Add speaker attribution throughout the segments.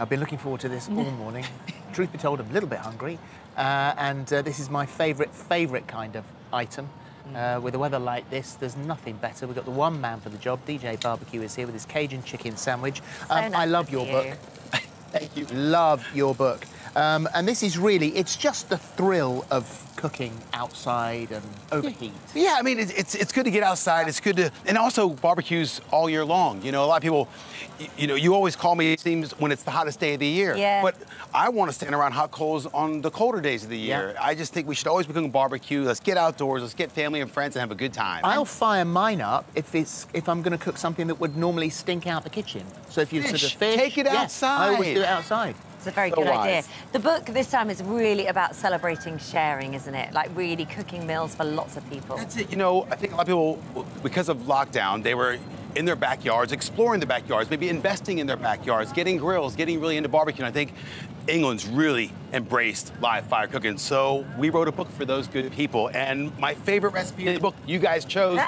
Speaker 1: I've been looking forward to this all morning. Truth be told, I'm a little bit hungry. Uh, and uh, this is my favourite, favourite kind of item. Uh, with the weather like this, there's nothing better. We've got the one man for the job. DJ Barbecue is here with his Cajun chicken sandwich. Um,
Speaker 2: nice
Speaker 1: I love your
Speaker 2: see
Speaker 1: book. Thank you. Love your book. Um, and this is really, it's just the thrill of cooking outside and overheat.
Speaker 3: Yeah, I mean, it's, it's, it's good to get outside. It's good to, and also barbecues all year long. You know, a lot of people, y- you know, you always call me, it seems, when it's the hottest day of the year.
Speaker 2: Yeah.
Speaker 3: But I want to stand around hot coals on the colder days of the year.
Speaker 1: Yeah.
Speaker 3: year. I just think we should always be cooking barbecue. Let's get outdoors. Let's get family and friends and have a good time.
Speaker 1: I'll fire mine up if it's if I'm going to cook something that would normally stink out the kitchen. So if you sort
Speaker 3: Fish.
Speaker 1: of fish,
Speaker 3: Take it
Speaker 1: yeah, I
Speaker 3: outside.
Speaker 1: always do it outside.
Speaker 2: It's a very
Speaker 3: So
Speaker 2: good idea. The book this time is really about celebrating sharing, isn't it? Like really cooking meals for lots of people.
Speaker 3: That's it. You know, I think a lot of people, because of lockdown, they were in their backyards, exploring the backyards, maybe investing in their backyards, getting grills, getting really into barbecue. And I think England's really embraced live fire cooking. So we wrote a book for those good people. And my favorite recipe in the book you guys chose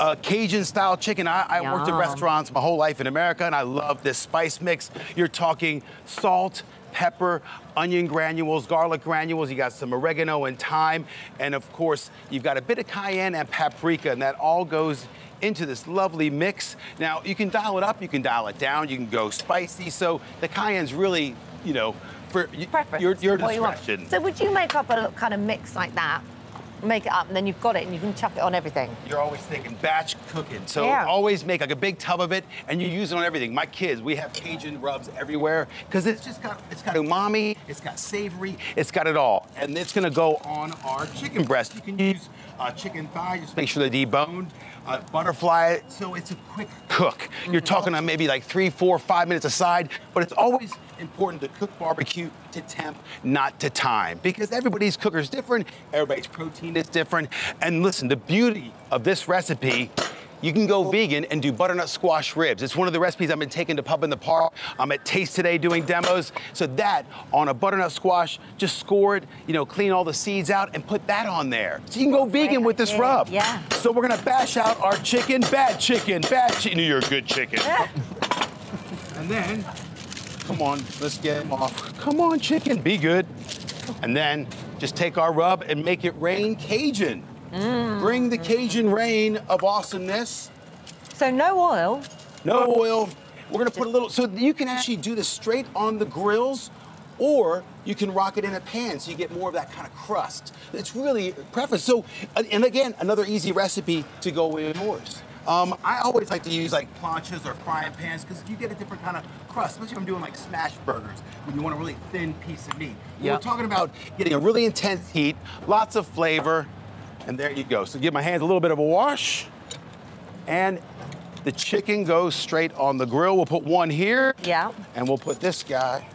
Speaker 3: uh, Cajun style chicken. I, I worked in restaurants my whole life in America, and I love this spice mix. You're talking salt, pepper, onion granules, garlic granules. You got some oregano and thyme, and of course, you've got a bit of cayenne and paprika, and that all goes into this lovely mix. Now, you can dial it up, you can dial it down, you can go spicy. So the cayenne's really, you know, for
Speaker 2: Preference.
Speaker 3: your, your
Speaker 2: what you
Speaker 3: discretion.
Speaker 2: So would you make up a kind of mix like that? Make it up, and then you've got it, and you can chuck it on everything.
Speaker 3: You're always thinking batch cooking. So
Speaker 2: Yeah.
Speaker 3: always make like a big tub of it and you use it on everything. My kids, we have Cajun rubs everywhere because it's just got it's got umami, it's got savory, it's got it all. And it's gonna go on our chicken breast. You can use uh, chicken thigh, just make sure they're deboned. Uh, butterfly, it, so it's a quick cook. You're talking on maybe like three, four, five minutes aside, but it's always important to cook barbecue to temp, not to time, because everybody's cooker is different, everybody's protein is different. And listen, the beauty of this recipe. You can go vegan and do butternut squash ribs. It's one of the recipes I've been taking to Pub in the Park. I'm at Taste Today doing demos. So that on a butternut squash, just score it, you know, clean all the seeds out and put that on there. So you can go vegan with this rub.
Speaker 2: Yeah.
Speaker 3: So we're gonna bash out our chicken, bad chicken, bad chicken. You knew you're a good chicken. And then, come on, let's get them off. Come on, chicken, be good. And then just take our rub and make it rain Cajun. Bring the Cajun rain of awesomeness.
Speaker 2: So no oil.
Speaker 3: No oil. We're gonna put a little, so you can actually do this straight on the grills, or you can rock it in a pan so you get more of that kind of crust. It's really preference. So, uh, and again, another easy recipe to go indoors. Um, I always like to use like planchas or frying pans because you get a different kind of crust, especially when I'm doing like smash burgers when you want a really thin piece of meat.
Speaker 1: Yeah.
Speaker 3: We're talking about getting a really intense heat, lots of flavor, and there you go. So give my hands a little bit of a wash, and the chicken goes straight on the grill. We'll put one here.
Speaker 2: Yeah.
Speaker 3: And we'll put this guy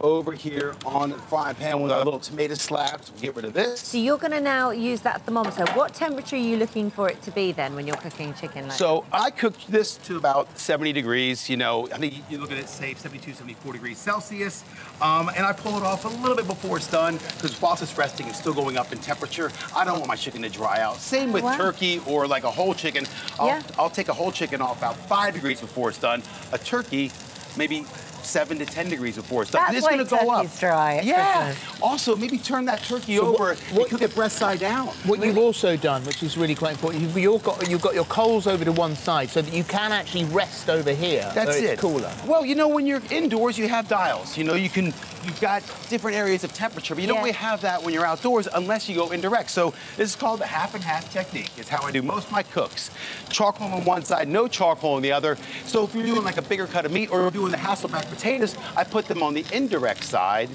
Speaker 3: over here on the frying pan with our little tomato slabs. We'll get rid of this.
Speaker 2: So you're going to now use that thermometer. What temperature are you looking for it to be then when you're cooking chicken? Like
Speaker 3: So I cooked this to about 70 degrees. You know, I think you look at it, say 72, 74 degrees Celsius. Um, and I pull it off a little bit before it's done because whilst it's resting, it's still going up in temperature. I don't want my chicken to dry out. Same with
Speaker 2: Wow.
Speaker 3: turkey or like a whole chicken. I'll,
Speaker 2: Yeah.
Speaker 3: I'll take a whole chicken off about five degrees before it's done. A turkey, maybe seven to 10 degrees before it's done.
Speaker 2: That's
Speaker 3: And it's gonna go up.
Speaker 2: turkey's dry
Speaker 3: Yeah.
Speaker 2: Christmas.
Speaker 3: Also, maybe turn that turkey
Speaker 1: So
Speaker 3: over
Speaker 1: what-
Speaker 3: and cook it breast side down.
Speaker 1: What you've also done, which is really quite important, you've, you've got you've got your coals over to one side so that you can actually rest over here.
Speaker 3: That's
Speaker 1: where it's
Speaker 3: it.
Speaker 1: Cooler.
Speaker 3: Well, you know, when you're indoors, you have dials. You know, you can, you've got different areas of temperature, but you don't really have that when you're outdoors unless you go indirect. So this is called the half and half technique. It's how I do most of my cooks. Charcoal on one side, no charcoal on the other. So if you're doing like a bigger cut of meat or you're doing the Hasselback potatoes, I put them on the indirect side.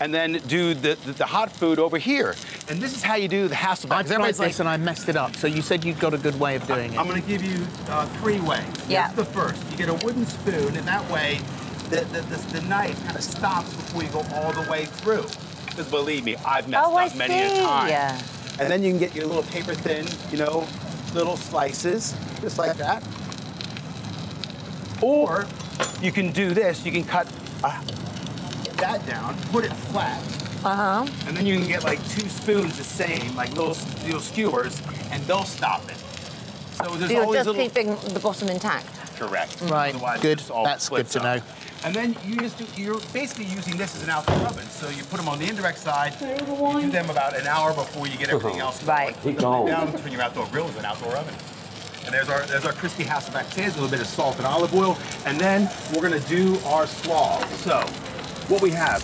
Speaker 3: And then do the, the, the hot food over here. And this is how you do the Hasselback.
Speaker 1: I
Speaker 3: 'Cause
Speaker 1: tried
Speaker 3: everybody's
Speaker 1: this and I messed it up. So you said you've got a good way of doing it.
Speaker 3: I'm gonna give you uh, three ways.
Speaker 2: Yeah.
Speaker 3: Here's the first. You get a wooden spoon, and that way the, the, the, the knife kind of stops before you go all the way through. Because believe me, I've messed
Speaker 2: Oh, I
Speaker 3: up many
Speaker 2: see.
Speaker 3: a time.
Speaker 2: Yeah.
Speaker 3: And then you can get your little paper thin, you know, little slices, just like that. Or you can do this. You can cut uh, that down, put it flat,
Speaker 2: Uh huh.
Speaker 3: and then you can get like two spoons the same, like little, little skewers, and they'll stop it. So there's
Speaker 2: So you're
Speaker 3: always
Speaker 2: just
Speaker 3: little.
Speaker 2: keeping the bottom intact.
Speaker 3: correct.
Speaker 1: Right,
Speaker 3: Otherwise,
Speaker 1: good.
Speaker 3: all
Speaker 1: That's good to
Speaker 3: up.
Speaker 1: know.
Speaker 3: And then you just do, you're basically using this as an outdoor oven. So you put them on the indirect side. You do them about an hour before you get everything else.
Speaker 2: Right.
Speaker 3: Keep going. Down between your outdoor grill is an outdoor oven. And there's our there's our crispy Hasselback potatoes, a little bit of salt and olive oil, and then we're gonna do our slaw. So, what we have,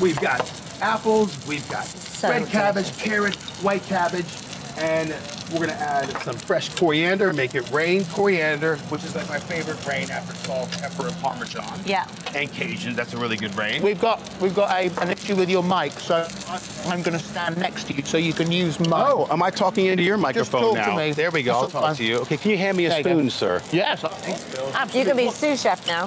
Speaker 3: we've got apples, we've got red cabbage, carrot, white cabbage, and we're gonna add some fresh coriander, make it rain coriander, which is like my favorite rain after salt, pepper, and parmesan.
Speaker 2: Yeah.
Speaker 3: And Cajun, that's a really good rain.
Speaker 1: We've got we've got a, an issue with your mic, so I'm going to stand next to you so you can use mine.
Speaker 3: Oh, am I talking into your microphone
Speaker 1: talk to
Speaker 3: now?
Speaker 1: me.
Speaker 3: There we go. I'll talk to you. Okay, can you hand me a
Speaker 1: There you go.
Speaker 3: spoon, sir?
Speaker 1: Yes.
Speaker 2: You can be sous chef now.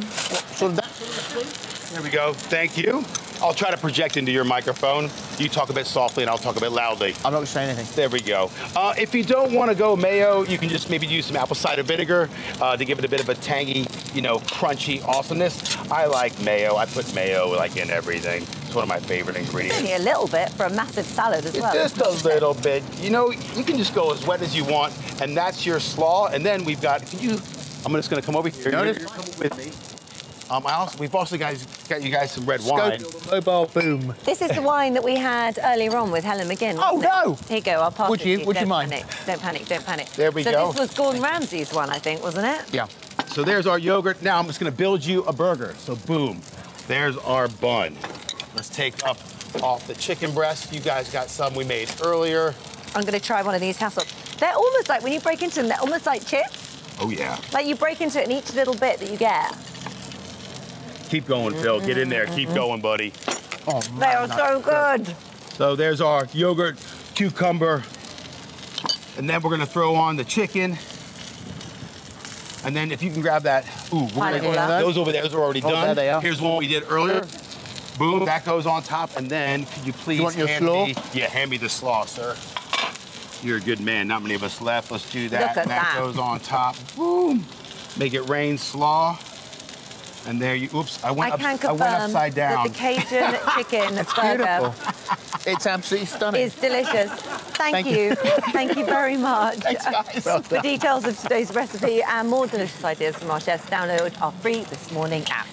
Speaker 1: So that's
Speaker 3: There we go. Thank you. I'll try to project into your microphone. You talk a bit softly and I'll talk a bit loudly.
Speaker 1: I'm not going to say anything.
Speaker 3: There we go. Uh, if you don't want to go mayo, you can just maybe use some apple cider vinegar uh, to give it a bit of a tangy, you know, crunchy awesomeness. I like mayo. I put mayo like in everything. It's one of my favorite ingredients.
Speaker 2: Only a little bit for a massive salad as
Speaker 3: It's
Speaker 2: well.
Speaker 3: just a little bit. You know, you can just go as wet as you want, and that's your slaw. And then we've got. Can you? I'm just going to come over here.
Speaker 1: Notice-
Speaker 3: You're coming with me. Um, I also, we've also guys got you guys some red wine.
Speaker 1: Scope mobile boom.
Speaker 2: This is the wine that we had earlier on with Helen McGinn.
Speaker 1: Oh,
Speaker 2: wasn't it?
Speaker 1: no.
Speaker 2: Here you go. I'll pass
Speaker 1: Would
Speaker 2: it to
Speaker 1: you-
Speaker 2: you.
Speaker 1: would
Speaker 2: don't
Speaker 1: mind?
Speaker 2: Panic. Don't panic. Don't panic.
Speaker 3: There we
Speaker 2: so
Speaker 3: go.
Speaker 2: So this was Gordon Ramsay's one, I think, wasn't it?
Speaker 1: Yeah.
Speaker 3: So there's our yogurt. Now I'm just gonna build you a burger. So boom, there's our bun. Let's take up off the chicken breast. You guys got some we made earlier.
Speaker 2: I'm going to try one of these Hassel. They're almost like, when you break into them, they're almost like chips.
Speaker 3: Oh yeah.
Speaker 2: Like you break into it and each little bit that you get.
Speaker 3: Keep going, Phil. Get in there. Keep going, buddy.
Speaker 1: Oh, man,
Speaker 2: They are so good.
Speaker 3: So there's our yogurt, cucumber, and then we're gonna throw on the chicken. And then if you can grab that, ooh, we're gonna,
Speaker 2: Pineapple.
Speaker 3: those over there, those are already
Speaker 1: Oh,
Speaker 3: done.
Speaker 1: there they are.
Speaker 3: Here's one we did earlier. Boom, that goes on top. And then could you please you
Speaker 1: want your
Speaker 3: hand
Speaker 1: slaw?
Speaker 3: me, yeah, hand me the slaw, sir. You're a good man. Not many of us left. Let's do that.
Speaker 2: Look at
Speaker 3: that,
Speaker 2: that.
Speaker 3: goes on top. Boom. Make it rain slaw. And there you, oops, I
Speaker 2: I
Speaker 3: went,
Speaker 2: can
Speaker 3: ups- I went upside down.
Speaker 2: that the Cajun chicken burger
Speaker 1: Beautiful. It's absolutely stunning.
Speaker 2: It's delicious. Thank,
Speaker 1: Thank
Speaker 2: you.
Speaker 1: you.
Speaker 2: Thank you very much.
Speaker 1: Thanks, guys.
Speaker 2: For details of today's recipe and more delicious ideas from our chefs, download our free This Morning app.